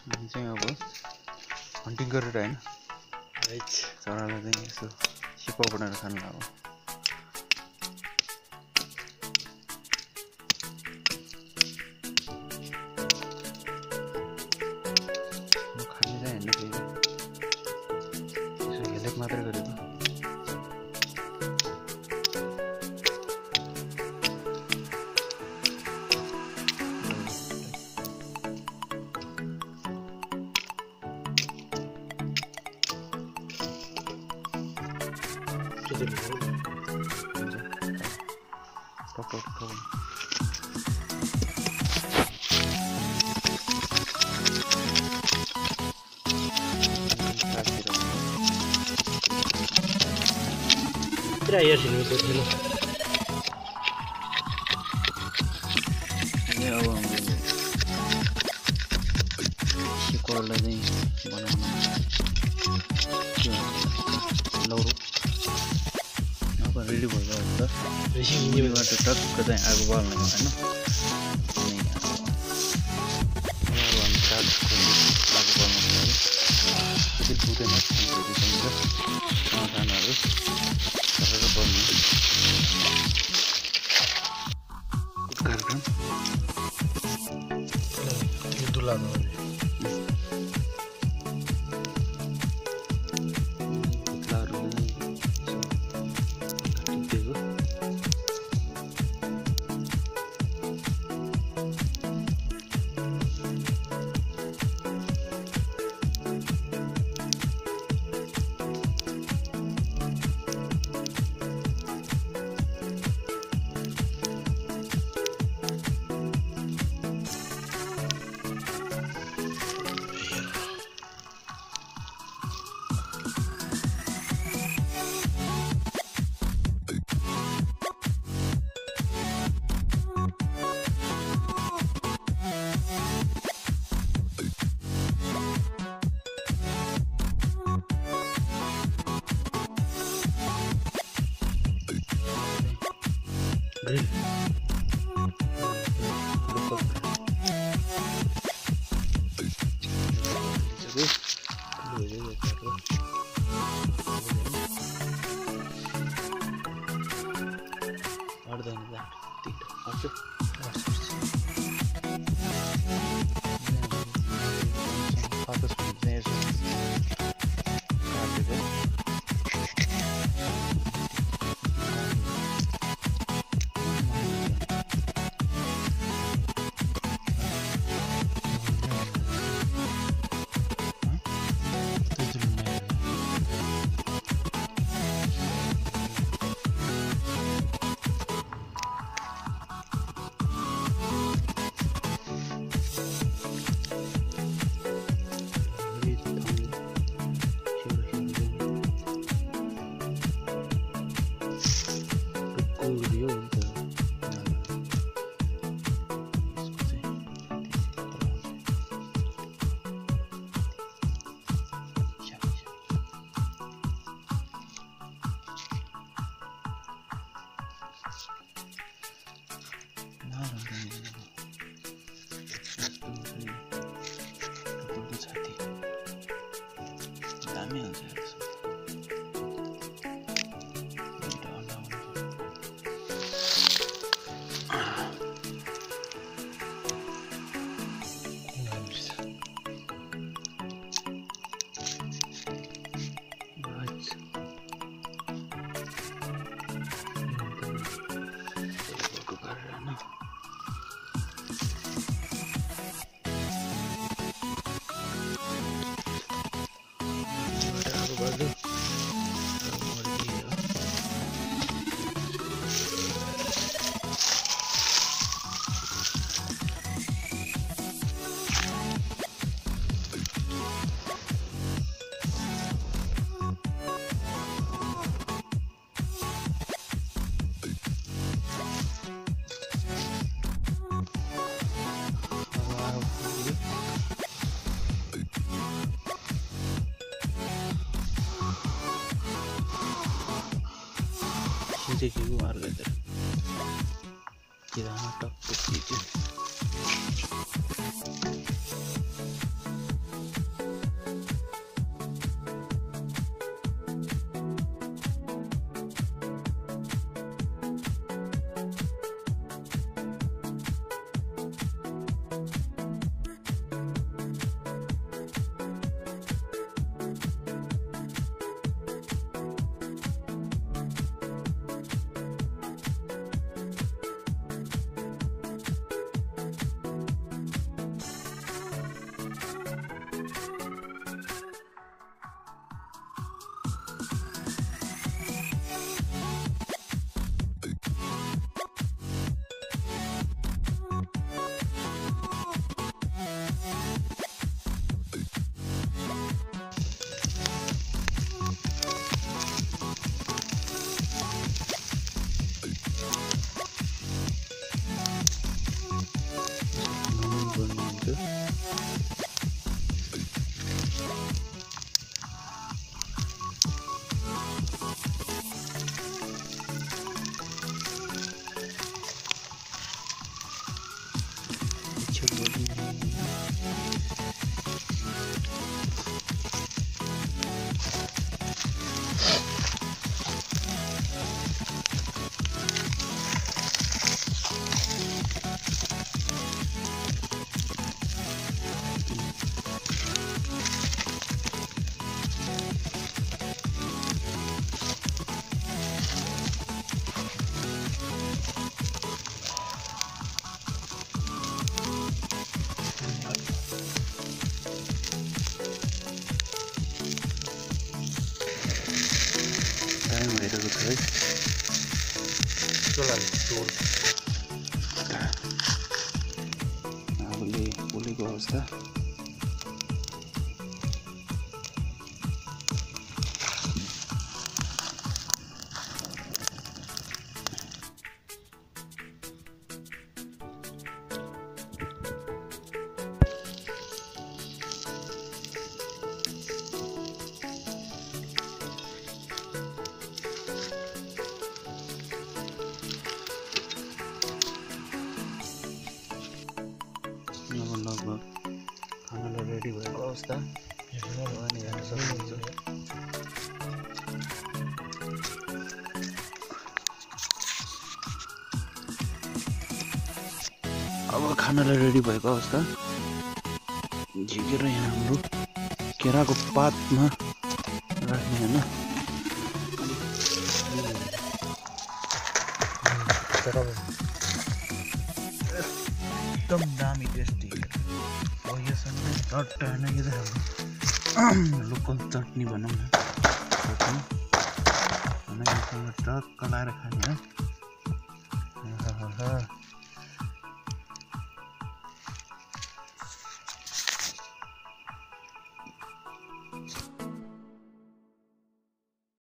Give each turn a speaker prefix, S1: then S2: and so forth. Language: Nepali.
S1: हामी चाहिँ अब हन्टिङ गरेर होइन। चरालाई चाहिँ यसो सिपाउ बनाएर खानु अब
S2: está bem. Escapou,
S1: escapou. aí, a gente, meu Meu amor. Chico, olha. Banana. Louro. भइसक्यो त
S2: रेसिङ
S1: मुनिबाट टक्क चाहिँ आगो बाल्ने होइन आगो बाल्नु पऱ्यो त्यति கொடுத்து அடுத்த el video del music. ಸಿಂಚೆಗಿಗೂ ಮಾರ್ಗದಲ್ಲಿ ಕಿರಾಣ ಟಪ್ टाइम भइरहेको छ है आगोले पोलेको अवस्था अवस्था अनि हेर्न सक्नुहुन्छ अब खानालाई रेडी भएको अवस्था। झिकेर यहाँ हाम्रो केराको पातमा राख्ने होइन। एकदम दामी टेस्टी। ತಟ್ ಏನಾಗಿದೆ ಲುಕೊಂದು ತಟ್ ನೀವು ಬನ್ನ ತಟ್ ಕಲಾರ ಖಾನಿ ಹಾಂ ಹಾಂ ಹಾಂ